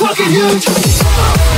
Fucking huge.